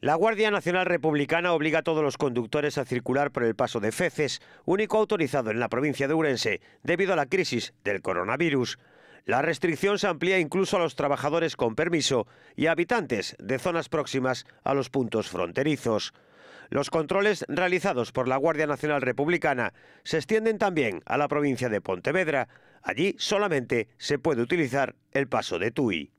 La Guardia Nacional Republicana obliga a todos los conductores a circular por el paso de Feces, único autorizado en la provincia de Urense, debido a la crisis del coronavirus. La restricción se amplía incluso a los trabajadores con permiso y a habitantes de zonas próximas a los puntos fronterizos. Los controles realizados por la Guardia Nacional Republicana se extienden también a la provincia de Pontevedra. Allí solamente se puede utilizar el paso de Tui.